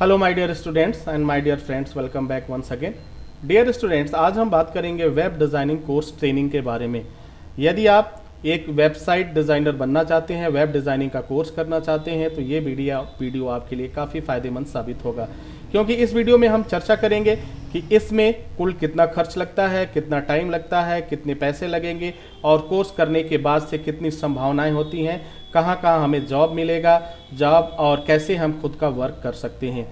Hello my dear students and my dear friends welcome back once again dear students आज हम बात करेंगे web designing course training के बारे में। यदि आप एक वेबसाइट डिज़ाइनर बनना चाहते हैं वेब डिज़ाइनिंग का कोर्स करना चाहते हैं तो ये वीडियो वीडियो आपके लिए काफ़ी फ़ायदेमंद साबित होगा। क्योंकि इस वीडियो में हम चर्चा करेंगे कि इसमें कुल कितना खर्च लगता है, कितना टाइम लगता है, कितने पैसे लगेंगे और कोर्स करने के बाद से कितनी संभावनाएँ होती हैं कहाँ कहाँ हमें जॉब मिलेगा जॉब और कैसे हम खुद का वर्क कर सकते हैं।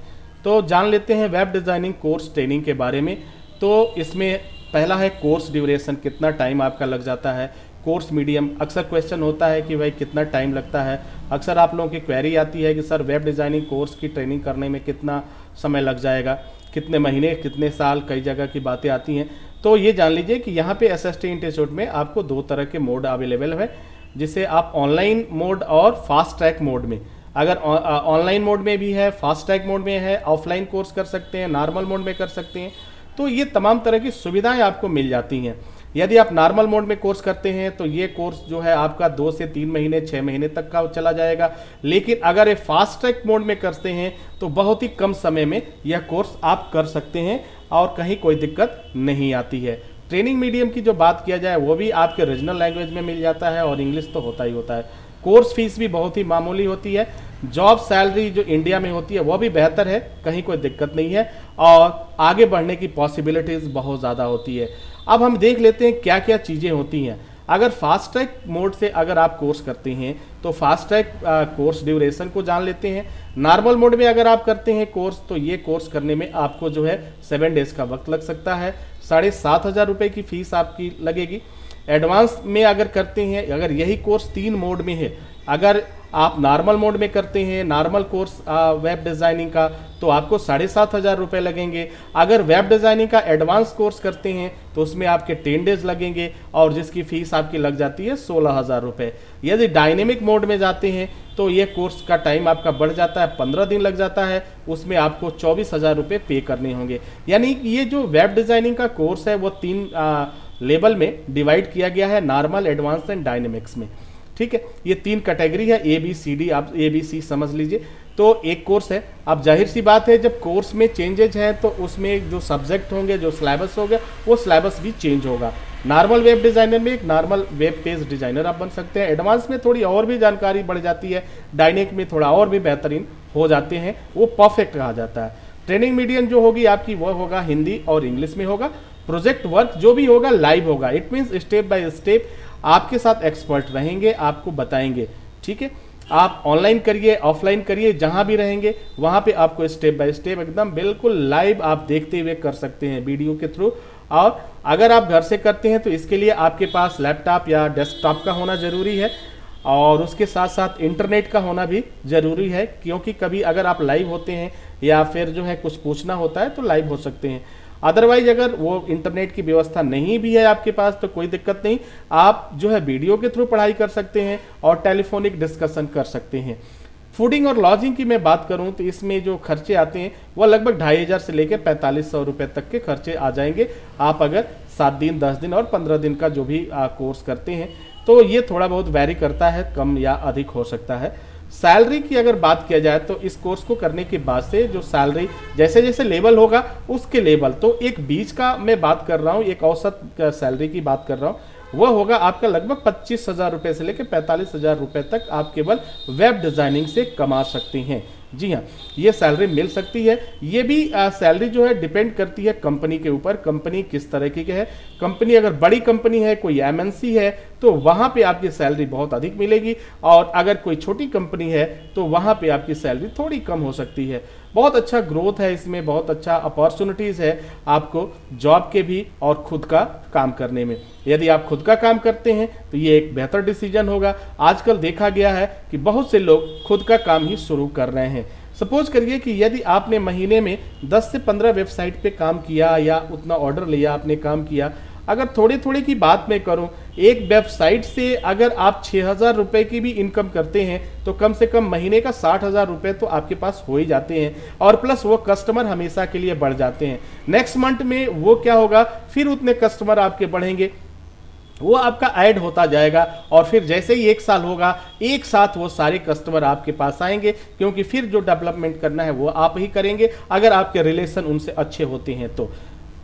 तो जान लेते हैं वेब डिज़ाइनिंग कोर्स ट्रेनिंग के बारे में। तो इसमें पहला है कोर्स ड्यूरेशन कितना टाइम आपका लग जाता है कोर्स मीडियम, अक्सर क्वेश्चन होता है कि भाई कितना टाइम लगता है। अक्सर आप लोगों की क्वेरी आती है कि, सर वेब डिज़ाइनिंग कोर्स की ट्रेनिंग करने में कितना समय लग जाएगा? कितने महीने, कितने साल, कई जगह की बातें आती हैं? तो ये जान लीजिए कि यहाँ पे एस एस टी इंस्टीट्यूट में आपको दो तरह के मोड अवेलेबल है, जिसे आप ऑनलाइन मोड और फास्ट ट्रैक मोड में। अगर ऑनलाइन मोड में भी है फास्ट ट्रैक मोड में है ऑफलाइन कोर्स कर सकते हैं नॉर्मल मोड में कर सकते हैं तो ये तमाम तरह की सुविधाएँ आपको मिल जाती हैं। यदि आप नॉर्मल मोड में कोर्स करते हैं तो ये कोर्स जो है आपका दो से तीन महीने छः महीने तक का चला जाएगा। लेकिन अगर ये फास्ट ट्रैक मोड में करते हैं तो बहुत ही कम समय में यह कोर्स आप कर सकते हैं और कहीं कोई दिक्कत नहीं आती है। ट्रेनिंग मीडियम की जो बात किया जाए, वो भी आपके रीजनल लैंग्वेज में मिल जाता है और इंग्लिश तो होता ही होता है। कोर्स फ़ीस भी बहुत ही मामूली होती है। जॉब सैलरी जो इंडिया में होती है, वो भी बेहतर है, कहीं कोई दिक्कत नहीं है, और आगे बढ़ने की पॉसिबिलिटीज़ बहुत ज़्यादा होती है। अब हम देख लेते हैं क्या क्या चीज़ें होती हैं। अगर फास्ट ट्रैक मोड से अगर आप कोर्स करते हैं तो फास्ट ट्रैक कोर्स ड्यूरेशन को जान लेते हैं। नॉर्मल मोड में अगर आप करते हैं कोर्स तो ये कोर्स करने में आपको जो है सेवन डेज़ का वक्त लग सकता है। साढ़े सात हज़ार रुपये की फ़ीस आपकी लगेगी। एडवांस में अगर करते हैं, अगर यही कोर्स तीन मोड में है, अगर आप नॉर्मल मोड में करते हैं नॉर्मल कोर्स वेब डिज़ाइनिंग का तो आपको साढ़े सात हज़ार रुपये लगेंगे। अगर वेब डिज़ाइनिंग का एडवांस कोर्स करते हैं तो उसमें आपके टेन डेज़ लगेंगे और जिसकी फ़ीस आपकी लग जाती है सोलह हज़ार रुपये यदि डायनेमिक मोड में जाते हैं तो ये कोर्स का टाइम आपका बढ़ जाता है पंद्रह दिन लग जाता है उसमें आपको चौबीस हज़ार रुपये पे करने होंगे। यानी ये जो वेब डिज़ाइनिंग का कोर्स है वो तीन आ, लेवल में डिवाइड किया गया है नॉर्मल एडवांस एंड डायनेमिक्स में। ठीक है? ये तीन कैटेगरी है ए बी सी डी आप ए बी सी समझ लीजिए। तो एक कोर्स है। अब ज़ाहिर सी बात है, जब कोर्स में चेंजेज हैं तो उसमें जो सब्जेक्ट होंगे, जो सिलेबस होगा, वो सिलेबस भी चेंज होगा। नॉर्मल वेब डिज़ाइनर में एक नॉर्मल वेब पेज डिज़ाइनर आप बन सकते हैं। एडवांस में थोड़ी और भी जानकारी बढ़ जाती है। डायनेक में थोड़ा और भी बेहतरीन हो जाते हैं। वो परफेक्ट कहा जाता है। ट्रेनिंग मीडियम जो होगी, आपकी वह होगा हिंदी और इंग्लिश में होगा। प्रोजेक्ट वर्क जो भी होगा, लाइव होगा। It means step by step आपके साथ एक्सपर्ट रहेंगे, आपको बताएँगे, ठीक है? आप ऑनलाइन करिए ऑफलाइन करिए, जहाँ भी रहेंगे, वहाँ पे आपको स्टेप बाय स्टेप एकदम बिल्कुल लाइव आप देखते हुए कर सकते हैं वीडियो के थ्रू और अगर आप घर से करते हैं तो इसके लिए आपके पास लैपटॉप या डेस्कटॉप का होना ज़रूरी है। और उसके साथ साथ इंटरनेट का होना भी ज़रूरी है, क्योंकि कभी अगर आप लाइव होते हैं या फिर जो है कुछ पूछना होता है तो लाइव हो सकते हैं। अदरवाइज़ अगर वो इंटरनेट की व्यवस्था नहीं भी है आपके पास तो कोई दिक्कत नहीं। आप जो है वीडियो के थ्रू पढ़ाई कर सकते हैं और टेलीफोनिक डिस्कशन कर सकते हैं। फूडिंग और लॉजिंग की मैं बात करूँ तो इसमें जो खर्चे आते हैं वह लगभग ढाई हज़ार से लेकर पैंतालीस सौ रुपये तक के खर्चे आ जाएँगे। आप अगर सात दिन दस दिन और पंद्रह दिन का जो भी आ, कोर्स करते हैं तो ये थोड़ा बहुत वैरी करता है कम या अधिक हो सकता है। सैलरी की अगर बात किया जाए तो इस कोर्स को करने के बाद से जो सैलरी जैसे जैसे लेवल होगा, उसके लेवल। तो एक बीच का मैं बात कर रहा हूँ, एक औसत सैलरी की बात कर रहा हूँ, वह होगा आपका लगभग पच्चीस हज़ार रुपये से लेकर पैंतालीस हज़ार रुपये तक आप केवल वेब डिज़ाइनिंग से कमा सकते हैं। जी हाँ ये सैलरी मिल सकती है। ये भी सैलरी जो है डिपेंड करती है कंपनी के ऊपर, कंपनी किस तरह की है। कंपनी अगर बड़ी कंपनी है, कोई एमएनसी है तो वहाँ पे आपकी सैलरी बहुत अधिक मिलेगी और अगर कोई छोटी कंपनी है तो वहाँ पे आपकी सैलरी थोड़ी कम हो सकती है। बहुत अच्छा ग्रोथ है इसमें, बहुत अच्छा अपॉर्चुनिटीज़ है आपको जॉब के भी और खुद का काम करने में। यदि आप खुद का काम करते हैं तो ये एक बेहतर डिसीज़न होगा। आजकल देखा गया है कि बहुत से लोग खुद का काम ही शुरू कर रहे हैं। सपोज़ करिए कि यदि आपने महीने में 10 से 15 वेबसाइट पे काम किया या उतना ऑर्डर लिया, आपने काम किया। अगर थोड़ी थोड़ी की बात मैं करूँ एक वेबसाइट से अगर आप छः हज़ार रुपये की भी इनकम करते हैं तो कम से कम महीने का साठ हज़ार रुपये तो आपके पास हो ही जाते हैं। और प्लस वो कस्टमर हमेशा के लिए बढ़ जाते हैं। नेक्स्ट मंथ में वो क्या होगा? फिर उतने कस्टमर आपके बढ़ेंगे। वो आपका ऐड होता जाएगा। और फिर जैसे ही एक साल होगा, एक साथ वो सारे कस्टमर आपके पास आएँगे, क्योंकि फिर जो डेवलपमेंट करना है, वो आप ही करेंगे, अगर आपके रिलेशन उनसे अच्छे होते हैं तो।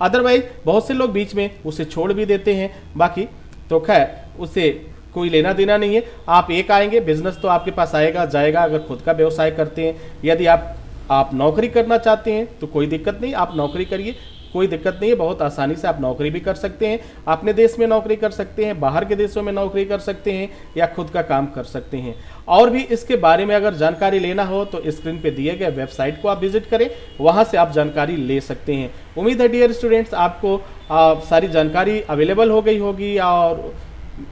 अदरवाइज़ बहुत से लोग बीच में उसे छोड़ भी देते हैं। बाकी तो खैर, उसे कोई लेना देना नहीं है। आप एक आएँगे बिज़नेस तो आपके पास आएगा, जाएगा, अगर खुद का व्यवसाय करते हैं। यदि आप आप नौकरी करना चाहते हैं तो कोई दिक्कत नहीं, आप नौकरी करिए। कोई दिक्कत नहीं है बहुत आसानी से आप नौकरी भी कर सकते हैं अपने देश में नौकरी कर सकते हैं बाहर के देशों में नौकरी कर सकते हैं या खुद का काम कर सकते हैं। और भी इसके बारे में अगर जानकारी लेना हो तो स्क्रीन पे दिए गए वेबसाइट को आप विज़िट करें वहाँ से आप जानकारी ले सकते हैं। उम्मीद है डियर स्टूडेंट्स आपको आ, सारी जानकारी अवेलेबल हो गई होगी और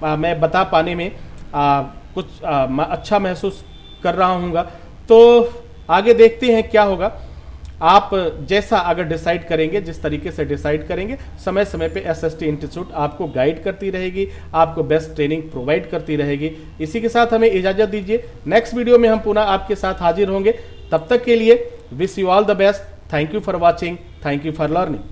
आ, मैं बता पाने में आ, कुछ आ, अच्छा महसूस कर रहा हूँ तो आगे देखते हैं क्या होगा। आप जैसा अगर डिसाइड करेंगे, जिस तरीके से डिसाइड करेंगे समय समय पे एसएसटी इंस्टीट्यूट आपको गाइड करती रहेगी, आपको बेस्ट ट्रेनिंग प्रोवाइड करती रहेगी। इसी के साथ हमें इजाज़त दीजिए। नेक्स्ट वीडियो में हम पुनः आपके साथ हाजिर होंगे। तब तक के लिए wish you all the best thank you for watching thank you for learning